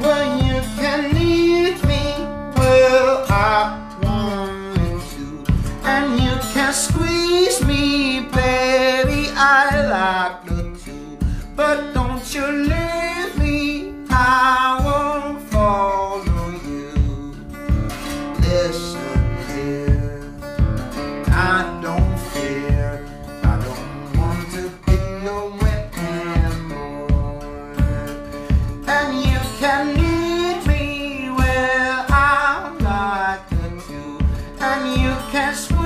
Well, you can leave me I want to, and you can squeeze me, baby. I like the two, but don't you leave me. I won't you. Listen. And you can squeeze